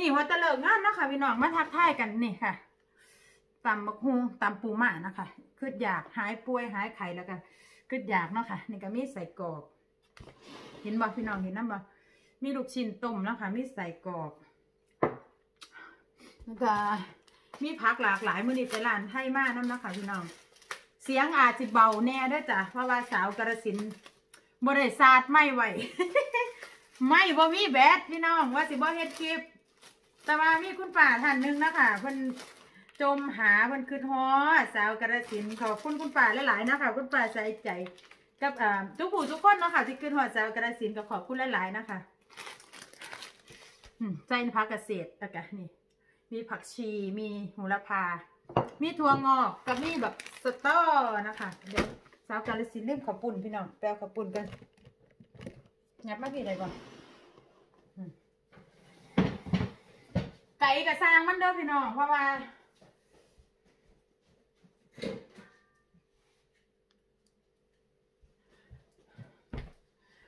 นี้ว่าตะเลิกงานนะค่ะพี่น้องมาทักทายกันนี่ค่ะตำบักฮุงตำปูหม่านะคะคืออยากหายป่วยหายไข้แล้วก็คืออยากเนาะค่ะนี่ก็มีใส่กรอกเห็นบ่พี่น้องเห็นน้ำบ่มีลูกชิ้นต้มเนาะค่ะมีใส่กรอกแล้วก็มีผักหลากหลายมื้อนี้ไปร้านไทยมากน้ำนะค่ะพี่น้อง เสียงอาจจะเบาแน่ด้วยจ้ะเพราะว่าสาวกระสินบ่ได้ซาดไม่ไหวไม่บ่มีแบดพี่น้องว่าสิบ่เฮ็ดคลิป แต่ว่ามีคุณป่าท่านหนึ่งนะคะเพิ่นจมหาเพิ่นคือฮอดสาวกระสินขอบคุณคุณป่าหลายๆนะคะคุณป่าใส่ใจ กับอ่าทุกผู้ทุกคนเนาะค่ะที่ขึ้นหัวสาวกระสินก็ขอบคุณหลายๆนะคะใจพักเกษตรแล้วก็นี่มีผักชีมีโหระพา มีถั่วงอกกับมีแบบสตอนะคะเดี๋ยวสาวกาลสินเล่มข้าวปุ่นพี่น้องแปลข้าวปุ่นกันงับมาพี่ได้ก่อนอืมไก่กับซางมันเด้อพี่น้องเพราะว่า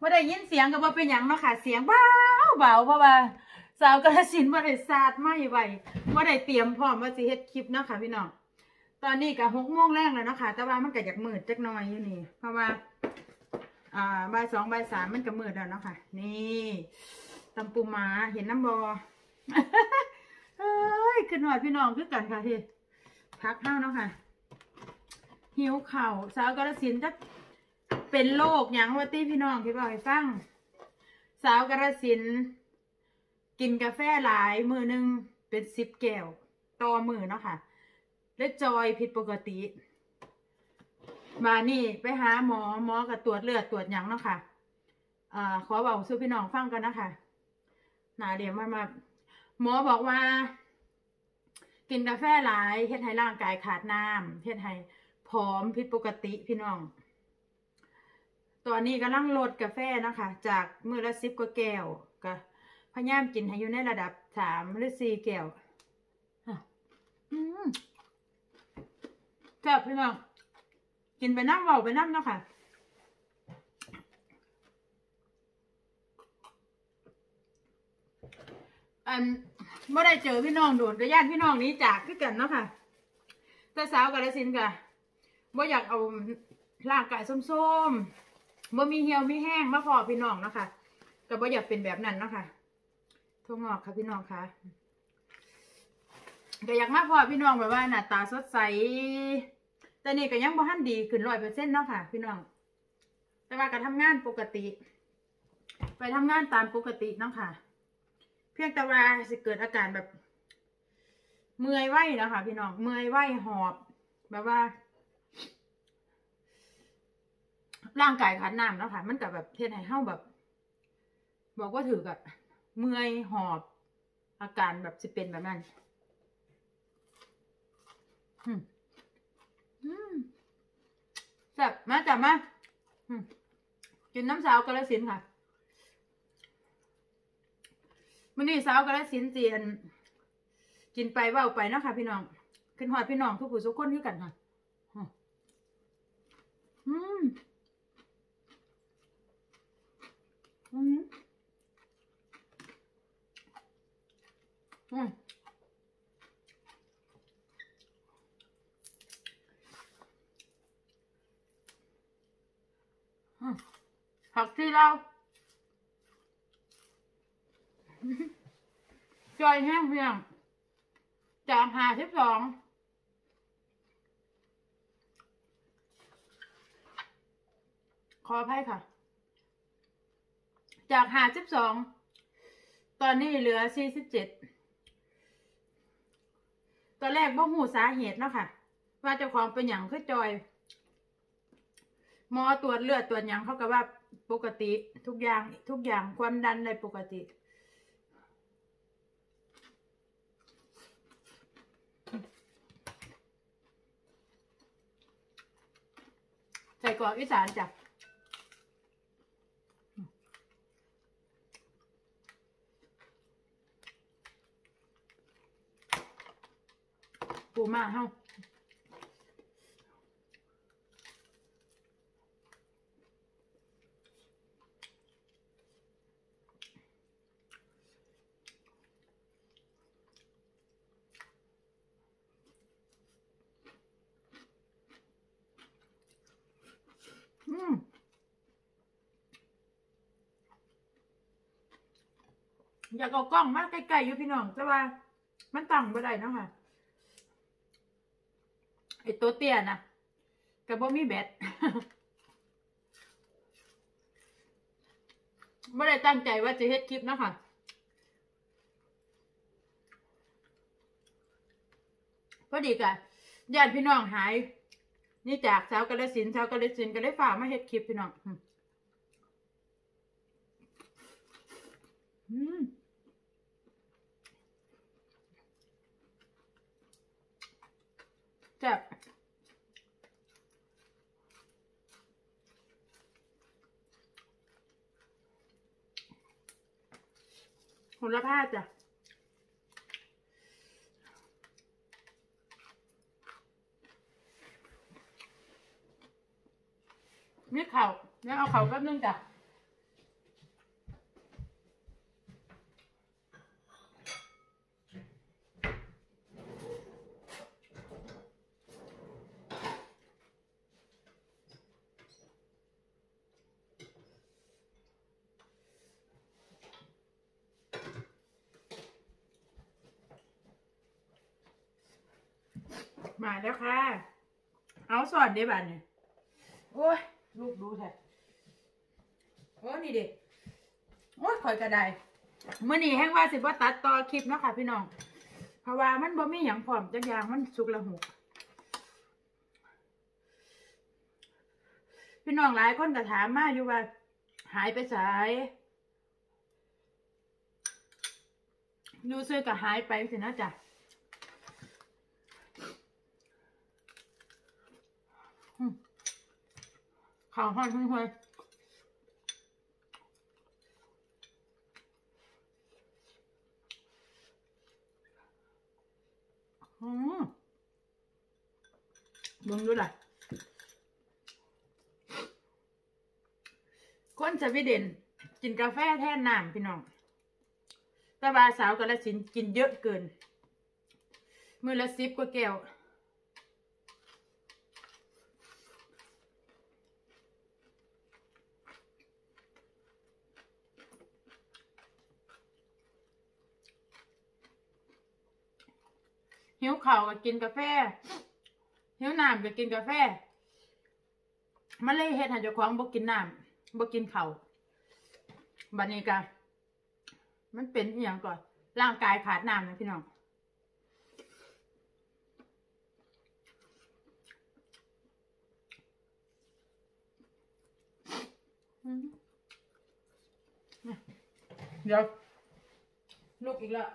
ว่ได้ยินเสียงก็บ่เป็นหยังเนาะค่ะ เสียงเบาเบาเพราะว่าสาวกระสินธุ์บ่ได้สาดไม่ไหวบ่ได้เตรียมพร้อมว่าสิเฮ็ดคลิปเนาะค่ะพี่น้องตอนนี้ก็หกโมงแรกแล้วเนาะค่ะ แต่ว่ามันก็อยากมืดจักหน่อยอยู่นี่ เพราะว่า อ่าบ่ายสองบ่ายสามมันก็มืดแล้วเนาะค่ะ นี่ตำปูม้าเห็นน้ำบอ ยขึ้นหน่อยพี่น้องคือกันค่ะที่พักข้าวเนาะค่ะ หิวเข่าสาวกระสินจะเป็นโรคหยังวะตี้พี่น้องที่บอกให้ฟัง สาวกระสิน กินกาแฟหลายมือหนึ่งเป็นสิบแก้วต่อมือเนาะค่ะ และจอยผิดปกติมานี่ไปหาหมอหมอกับตรวจเลือดตรวจยังเนาะค่ะอ่าขอบอกสู่พี่น้องฟังกันนะคะหนาเดี๋ยวมามาหมอบอกว่า กินกาแฟหลายเฮ็ดให้ร่างกายขาดน้ำเฮ็ดให้ผอมผิดปกติพี่น้อง ตอนนี้กำลังลดกาแฟนะคะ จากมื้อละสิบกว่าแก้วก็พยายามกินให้อยู่ในระดับสามหรือสี่แก้วอะอืมแซ่บพี่น้อง กินไปน้ำเบาไปน้ำเนาะค่ะอัน ไม่ได้เจอพี่น้องโดนก็ญาติพี่น้องนี้จากคือกันเนาะค่ะแต่สาวกาลสินธุ์ก็บ่อยากเอาร่างกายส้มๆบ่มีเหี่ยวมีแห้งมาพอพี่น้องเนาะค่ะก็บ่อยากเป็นแบบนั้นเนาะค่ะทั่วงอกค่ะพี่น้องค่ะก็อยากมาพอพี่น้องแบบว่าหน้าตาสดใสแต่นี่ก็ยังบ่ทันดีขึ้นร้อยเปอร์เซ็นต์เนาะค่ะ พี่น้อง แต่ว่าก็ทำงานปกติ ไปทำงานตามปกติเนาะค่ะ เพียงแต่ว่าสิเกิดอาการแบบ เมื่อยไหวนะคะพี่น้องเมื่อยไหวหอบ แบบว่า ร่างกายขาดน้ำแล้วค่ะ มันกับแบบเทศให้เฮาแบบ บอกว่าถือกับเมื่อยหอบ อาการแบบสิเป็นแบบนั้นแซ่บมาจับมาอืมกินน้ำสาวกระสินค่ะ มันนี่สาวกระสินเจียน กินไปว่าไปเนาะค่ะ พี่น้องขึ้นหอดพี่น้องทุกผู้ทุกคนด้วยกันค่ะอืมอืมอืมอืมผักที่เรา จอยแห้งเพียง จากหาสิบสองขออภัยค่ะ จากหาสิบสอง ตอนนี้เหลือสี่สิบเจ็ด ตอนแรกบ่หูสาเหตุเนาะค่ะ ว่าเจ้าของเป็นอย่างคือจอย หมอตรวจเลือดตรวจหยังเขาก็ว่าปกติทุกอย่างทุกอย่างความดันในปกติ ใส่กรอกอีสานจ้ะปูมาเฮา อยากเอากล้องมาใกล้ๆอยู่พี่น้องแต่ว่า มันตั้งบ่ได้นะค่ะไอตัวเตี้ยนะก็บ่มีแบตไม่ได้ตั้งใจว่าจะเฮ็ดคลิปนะคะพอดีกะญาติพี่น้องหาย นี่จากสาวกระสินสาวกระสินก็ได้ฝากมาเฮ็ดคลิปพี่น้องอืมอืมแซ่บผลผ้าจ้ะมีเข่าแล้วเอาเข่าแป๊บนึงจ้ะ มาแล้วค่ะ เอาสอนได้บ้านเนี่ยโอ้ย ลูกดูแท้โอ้นี่เด็กโอ้ยคอยกระไดเมื่อนี้แห้งว่าสิบ่ตัดต่อคลิปเนาะค่ะพี่น้อง เพราะว่ามันบ่มีหยังพร้อมจักอย่างมันสุกละหุกพี่น้องหลายคนก็ถามมาอยู่ว่า หายไปสายยูซื้อก็หายไปสินะจ๊ะ ข่าวห้อนห้อยห้อยอืมเบิ่งดูล่ะคนสวีเดนกินกาแฟแท่นน้ำพี่น้องแต่ว่าสาวกระสินกินเยอะเกิน มือละสิบกว่าแก้ว หิวเข่าก็กินกาแฟหิวน้ำก็กินกาแฟ มันเลยเฮ็ดให้เจ้าของบ่กินน้ำบ่กินเข้าบัดนี้ก็มันเป็นอย่างก่อน ร่างกายขาดน้ำนะพี่น้องเนี่ยเดี๋ยวลูกอีกแล้ว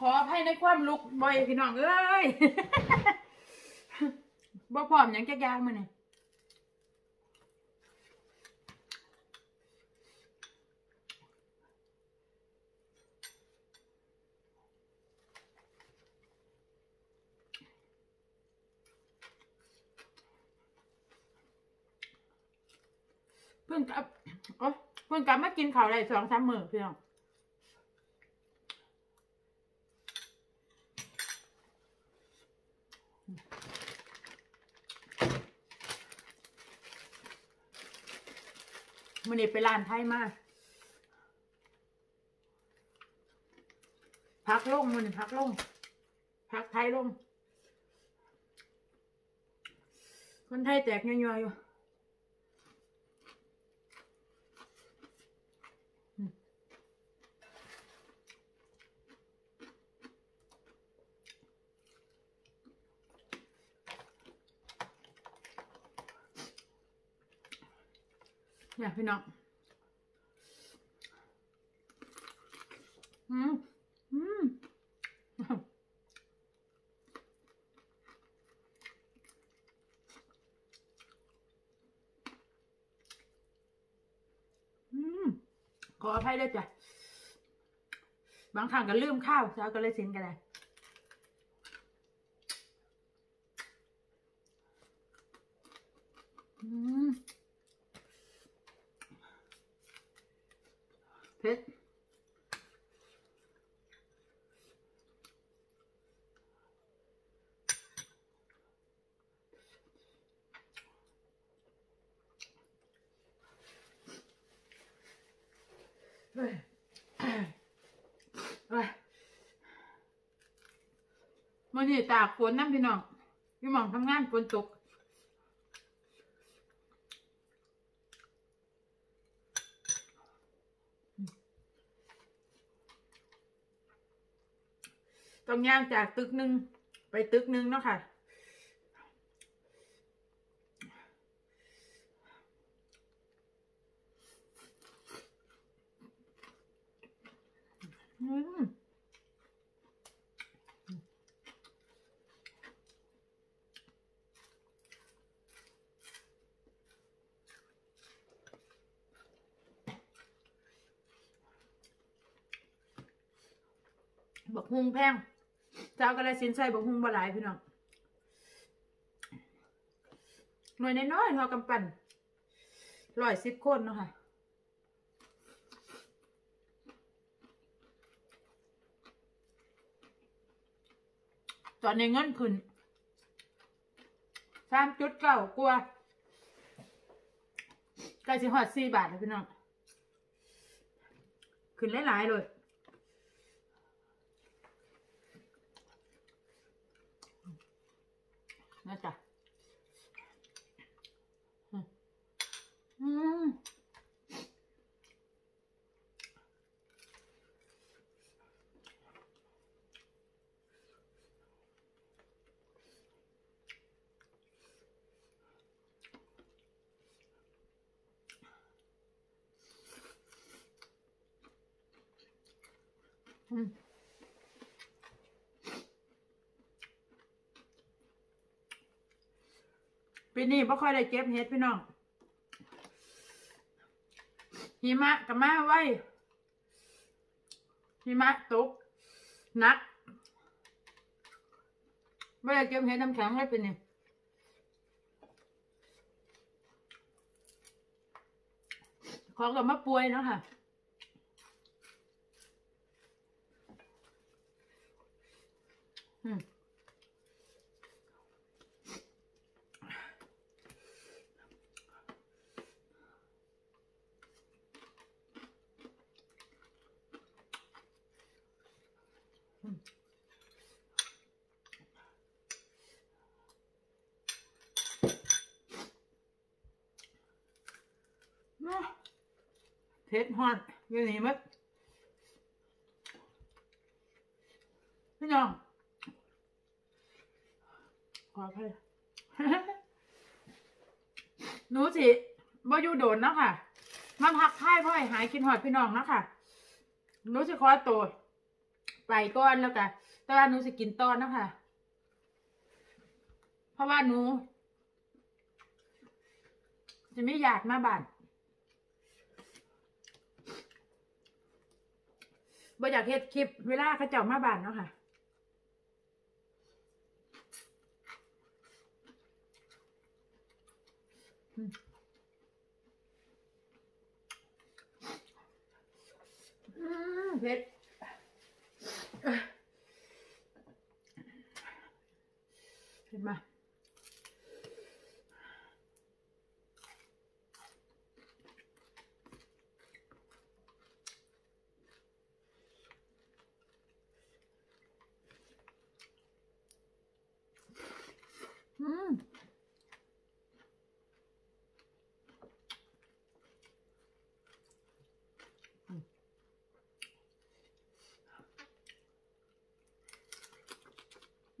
ขออภัยในความลุกบ่อยพี่น้องเอ้ยบ่พร้อมหยังจักอย่างมื้อนี้เพิ่งกลับเพิ่งกลับมากินข้าวได้สองสามมื้อพี่น้อง มันนี่ไปร้านไทยมาพักลงมันนี่พักลงพักไทยลงคนไทยแตกย่อยๆอยู่ เนี่ยพี่น้องอืมอืมอืมขออภัยด้วยจ้ะ บางครั้งก็ลืมข้าวเช้าก็เลยสินกันเลยอืม เผ็ดมื่อนี้ตากฝนน้ำพี่น้องพี่หมองทำงานฝนตก ต้องย่างจากตึกหนึ่งไปตึกหนึ่งเนาะค่ะ อืมบักฮุงแพง เจ้ากระไรสินใส่บักฮุงบหลายพี่น้องหน่วยน้อยๆเท่ากำปั้นร้อยสิบคนเนาะค่ะตอนนี้เงินขึ้นสามจุดเก้ากว่าใกล้สิหอดสี่บาทแล้วพี่น้อง ขึ้นหลายๆเลย นะจ๊ะอืม ปีนี้บ่ค่อยได้เก็บเห็ดพี่น้อง หิมะกับมาไว้ หิมะตกหนักไม่ได้เก็บเห็ดน้ำแข็งเลยป็นนี่ของกับมะป่วยเนาะค่ะอืมอืมน่ะ เผ็ดฮอนอยู่นี่มั้ยพี่น้องขออภัยหนูสิบ่อยู่โดนนะค่ะมาพักค่ายพ่อยหายกินหอดพี่น้องนะค่ะหนูสิขอตัวไปก่อนแล้วกันแต่ว่าหนูสิกินตอนนะค่ะ เพราะว่าหนูจะไม่อยากมาบ้าน บ่อยากเฮ็ดคลิปเวลาเขาเจ้ามาบ้านเนาะค่ะ อืมเผ็ดเห็นไหม อืม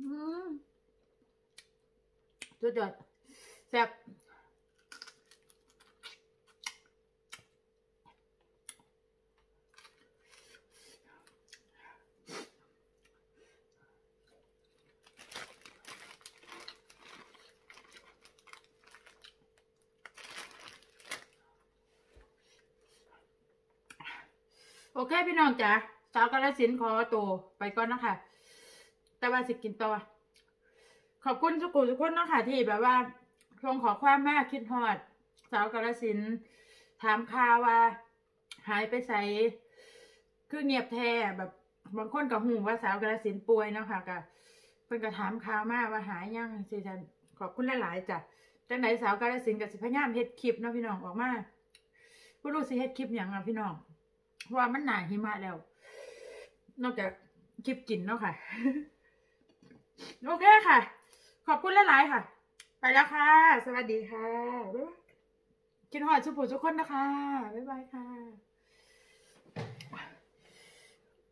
อืมสุ อดแซ่บโอเคพี่น้องจ๋าสาวกาลสินขอตัวไปก่อนนะคะ แต่ว่าสิกินต่อขอบคุณทุกคนทุกคนนะค่ะที่แบบว่าลงขอความแม่คิดฮอด สาวกาลสินถามข่าวว่า หายไปใส่คือเงียบแท้แบบบางคนกับหูว่าสาวกาลสินป่วยนะคะก็เพิ่นก็ถามข่าวมาว่าหายยังสิท่านขอบคุณหลายๆจ้ะจังไหนสาวกาลสินธุ์ก็สิพยายามเฮ็ดคลิปเนาะพี่น้องออกมาบ่รู้สิเฮ็ดคลิปหยังอะพี่น้อง ว่ามันหนาหิมะแล้ว นอกจากคลิปกินเนาะค่ะ โอเคค่ะ ขอบคุณหลายๆค่ะ ไปแล้วค่ะ สวัสดีค่ะ บ๊ายบายกินหอดชุบผูทุกคนนะคะ บ๊ายบายค่ะ